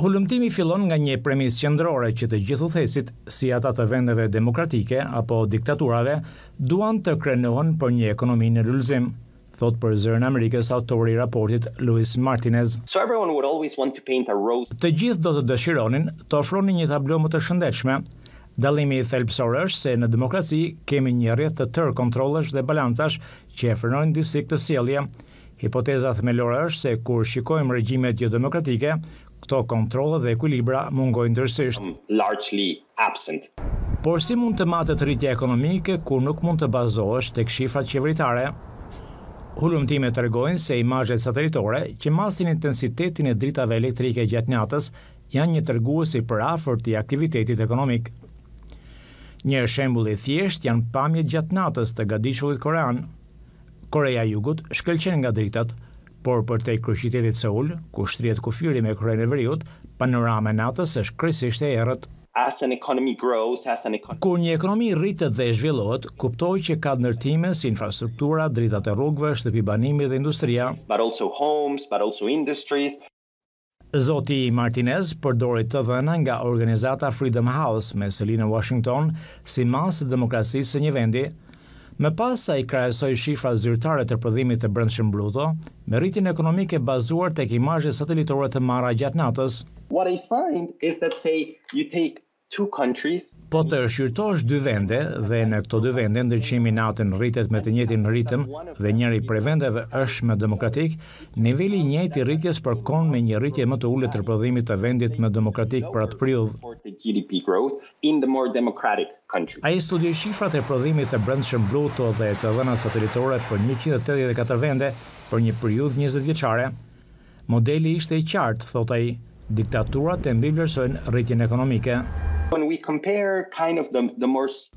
Hulumtimi fillon nga një premisë qendrore që të gjithë udhëheqësit, si ata të vendeve demokratike apo diktaturave, duan të krenohen për një ekonomi në lulëzim, thotë për Zërin e Amerikës autori i raportit Luis Martinez. So everyone would always want to paint a rose. Të gjithë do të dëshironin të ofronin një tablo më të shëndetshme. Dallimi thelbësor është se në demokraci kemi një rrjet të tërë kontrollesh dhe balancash që e frenojnë disi këtë sjellje. Hipoteza themelore është se kur shikojmë regjimet jodemokratike, këto kontrolle dhe ekuilibra mungojnë tërësisht. Por si mund të matet rritja ekonomike kur nuk mund të bazohesh tek shifrat qeveritare? Hulumtimet tregojnë se imazhet satelitore, që masin intensitetin e dritave elektrike gjatë natës, janë një tregues i përafërt i aktivitetit ekonomik. Një shembull i thjeshtë janë pamjet gjatë natës të gadishullit korean. Koreja e Jugut shkëlqen nga dritat, por përtej kryeqytetit Seul, ku shtrihet kufiri me Korenë e Veriut, panorama e natës është krejtësisht e errët. Kur një ekonomi rritet dhe zhvillohet, kuptoj që ka ndërtime si infrastruktura, dritat e rrugëve, shtëpi banimi dhe industria. Zoti Martinez përdori të dhëna nga organizata Freedom House me seli në Uashington si masë të demokracisë së një vendi. Më pas, ai krahasoi shifrat zyrtare të prodhimit të brendshëm bruto me rritjen ekonomike bazuar tek imazhet satelitore të marra gjatë natës. What I find is that say you take two countries. Po të shqyrtosh dy vende dhe në këto dy vende ndriçimi natën rritet me të njëjtin ritëm dhe njëri prej vendeve është më demokratik, niveli i njëjtë i rritjes përkon me një rritje më të ulët të prodhimit të vendit më demokratik për atë periudhë. Ai studioi shifrat e prodhimit të brendshëm bruto dhe të dhënat satelitore për njëqind e tetëdhjetë e katër vende për një periudhë njëzet vjeçare. Modeli ishte i qartë, thotë ai, diktaturat e mbivlerësojnë rritjen ekonomike.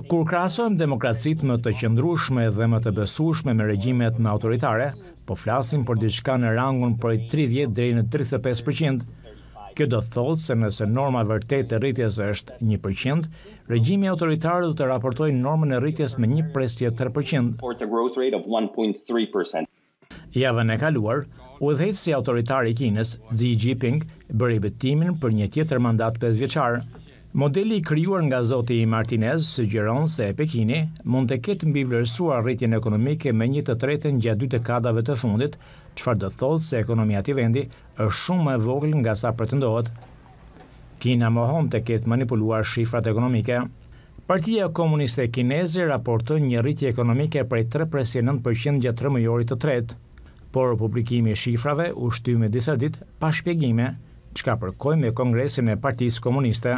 Kur krahasojmë demokracitë më të qëndrueshme dhe më të besueshme me regjimet më autoritare, po flasim për diçka në rangun prej tridhjetë deri në tridhjetë e pesë përqind. Kjo do të thotë se nëse norma e vërtetë e rritjes është një përqind, regjimi autoritar do të raportojë normën e rritjes me një presje tre përqind. Javën e kaluar, udhëheqësi autoritar i Kinës, Xi Jinping, bëri betimin për një tjetër mandat pesëvjeçar. Modeli i krijuar nga zoti Martinez sugjeron se Pekini mund të ketë mbivlerësuar rritjen ekonomike me një të tretën gjatë dy dekadave të fundit, çfarë do të thotë se ekonomia e atij vendi është shumë më e vogël nga sa pretendohet. Kina mohon të ketë manipuluar shifrat ekonomike. Partia Komuniste Kineze raporton një rritje ekonomike prej tre presje nëntë për qind gjatë tremujorit të tretë, por publikimi i shifrave u shty me disa ditë pa shpjegime, çka përkoi me kongresin e Partisë Komuniste.